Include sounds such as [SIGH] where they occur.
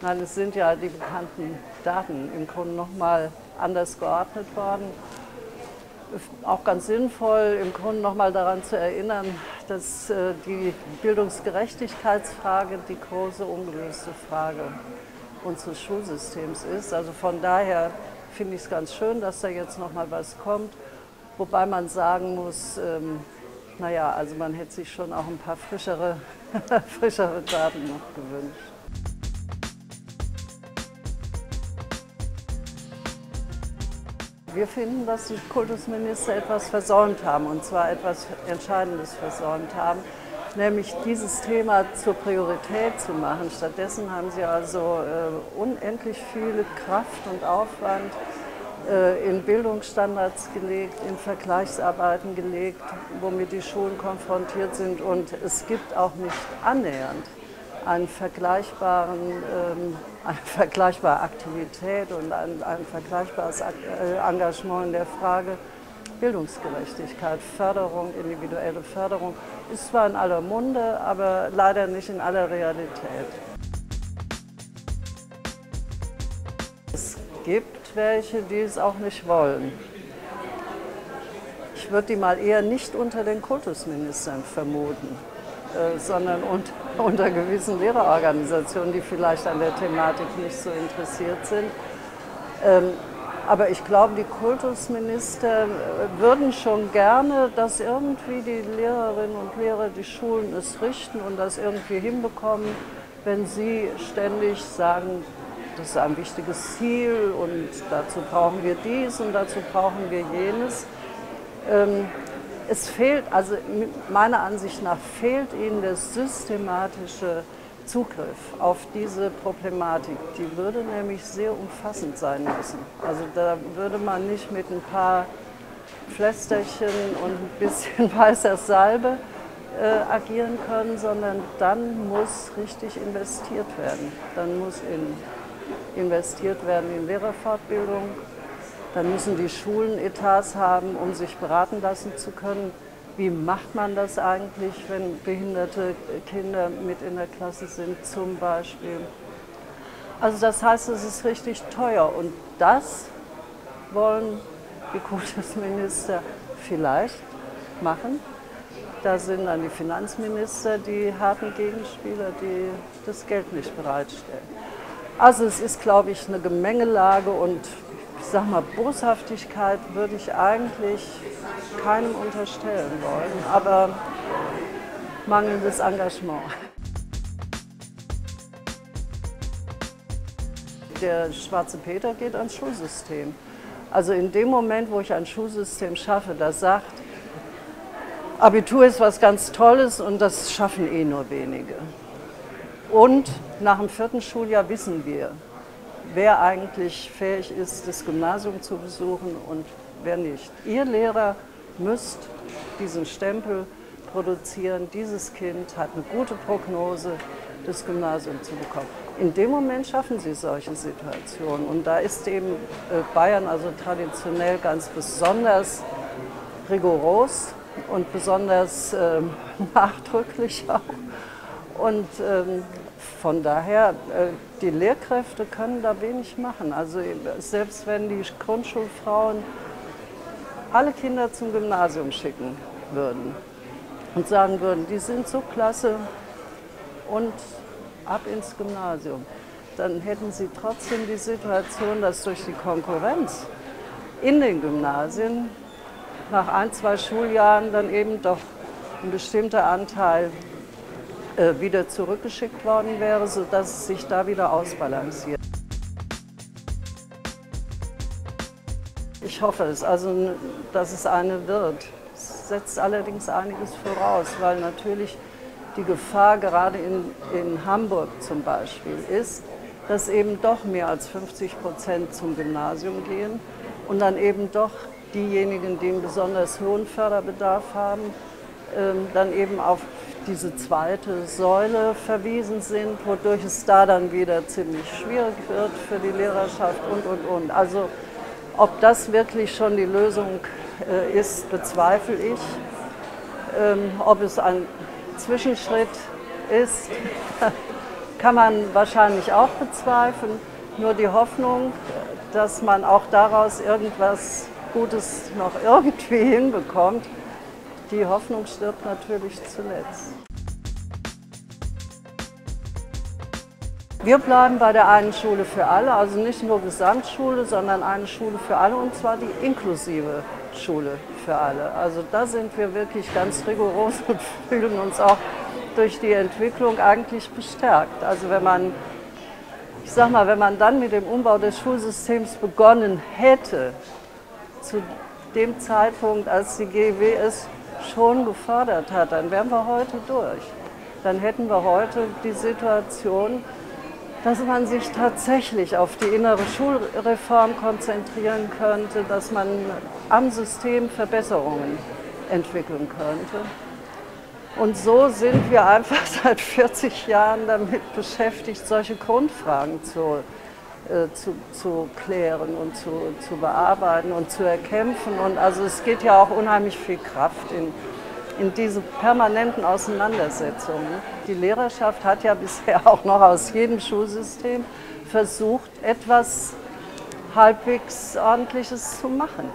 Nein, es sind ja die bekannten Daten im Grunde nochmal anders geordnet worden. Auch ganz sinnvoll, im Grunde nochmal daran zu erinnern, dass äh, die Bildungsgerechtigkeitsfrage die große ungelöste Frage unseres Schulsystems ist. Also von daher finde ich es ganz schön, dass da jetzt nochmal was kommt. Wobei man sagen muss, ähm, naja, also man hätte sich schon auch ein paar frischere, [LAUGHS] frischere Daten noch gewünscht. Wir finden, dass die Kultusminister etwas versäumt haben, und zwar etwas Entscheidendes versäumt haben, nämlich dieses Thema zur Priorität zu machen. Stattdessen haben sie also äh, unendlich viel Kraft und Aufwand äh, in Bildungsstandards gelegt, in Vergleichsarbeiten gelegt, womit die Schulen konfrontiert sind. Und es gibt auch nicht annähernd einen vergleichbaren, ähm, eine vergleichbare Aktivität und ein, ein vergleichbares äh, Engagement in der Frage Bildungsgerechtigkeit, Förderung, individuelle Förderung. Ist zwar in aller Munde, aber leider nicht in aller Realität. Es gibt welche, die es auch nicht wollen. Ich würde die mal eher nicht unter den Kultusministern vermuten, äh, sondern unter, [LAUGHS] unter gewissen Lehrerorganisationen, die vielleicht an der Thematik nicht so interessiert sind. Ähm, aber ich glaube, die Kultusminister äh, würden schon gerne, dass irgendwie die Lehrerinnen und Lehrer, die Schulen es richten und das irgendwie hinbekommen, wenn sie ständig sagen, das ist ein wichtiges Ziel und dazu brauchen wir dies und dazu brauchen wir jenes. Ähm, es fehlt, also meiner Ansicht nach fehlt ihnen der systematische Zugriff auf diese Problematik, die würde nämlich sehr umfassend sein müssen. Also da würde man nicht mit ein paar Pflästerchen und ein bisschen [LAUGHS] weißer Salbe äh, agieren können, sondern dann muss richtig investiert werden. Dann muss in, investiert werden in Lehrerfortbildung, dann müssen die Schulen Etats haben, um sich beraten lassen zu können wie macht man das eigentlich, wenn behinderte Kinder mit in der Klasse sind zum Beispiel. Also das heißt, es ist richtig teuer und das wollen die Kultusminister vielleicht machen. Da sind dann die Finanzminister die harten Gegenspieler, die das Geld nicht bereitstellen. Also es ist, glaube ich, eine Gemengelage und sag mal, Boshaftigkeit würde ich eigentlich keinem unterstellen wollen, aber mangelndes Engagement. Der schwarze Peter geht ans Schulsystem. Also in dem Moment, wo ich ein Schulsystem schaffe, das sagt, Abitur ist was ganz Tolles und das schaffen eh nur wenige. Und nach dem vierten Schuljahr wissen wir, wer eigentlich fähig ist, das Gymnasium zu besuchen und wer nicht. Ihr Lehrer müsst diesen Stempel produzieren, dieses Kind hat eine gute Prognose, das Gymnasium zu bekommen. In dem Moment schaffen sie solche Situationen. Und da ist eben äh, Bayern also traditionell ganz besonders rigoros und besonders äh, [LAUGHS] nachdrücklich auch. Und ähm, von daher, äh, die Lehrkräfte können da wenig machen. Also selbst wenn die Grundschulfrauen alle Kinder zum Gymnasium schicken würden und sagen würden, die sind so klasse und ab ins Gymnasium, dann hätten sie trotzdem die Situation, dass durch die Konkurrenz in den Gymnasien nach ein, zwei Schuljahren dann eben doch ein bestimmter Anteil äh, wieder zurückgeschickt worden wäre, sodass es sich da wieder ausbalanciert. Ich hoffe es, also dass es eine wird. Es setzt allerdings einiges voraus, weil natürlich die Gefahr gerade in, in Hamburg zum Beispiel ist, dass eben doch mehr als 50 Prozent zum Gymnasium gehen und dann eben doch diejenigen, die einen besonders hohen Förderbedarf haben, ähm, dann eben auf diese zweite Säule verwiesen sind, wodurch es da dann wieder ziemlich schwierig wird für die Lehrerschaft und, und, und. Also ob das wirklich schon die Lösung äh, ist, bezweifle ich. Ähm, ob es ein Zwischenschritt ist, [LAUGHS] kann man wahrscheinlich auch bezweifeln. Nur die Hoffnung, dass man auch daraus irgendwas Gutes noch [LAUGHS] irgendwie hinbekommt, die Hoffnung stirbt natürlich zuletzt. Wir bleiben bei der einen Schule für alle, also nicht nur Gesamtschule, sondern eine Schule für alle und zwar die inklusive Schule für alle. Also da sind wir wirklich ganz rigoros [LAUGHS] und fühlen uns auch durch die Entwicklung eigentlich bestärkt. Also wenn man, ich sag mal, wenn man dann mit dem Umbau des Schulsystems begonnen hätte, zu dem Zeitpunkt, als die GW es schon gefordert hat, dann wären wir heute durch. Dann hätten wir heute die Situation, dass man sich tatsächlich auf die innere Schulreform konzentrieren könnte, dass man am System Verbesserungen entwickeln könnte. Und so sind wir einfach [LAUGHS] seit 40 Jahren damit beschäftigt, solche Grundfragen zu, zu, zu klären und zu, zu bearbeiten und zu erkämpfen. Und also es geht ja auch unheimlich viel Kraft in, in diese permanenten Auseinandersetzungen. Die Lehrerschaft hat ja [LAUGHS] bisher auch noch aus jedem Schulsystem versucht, etwas halbwegs Ordentliches zu machen.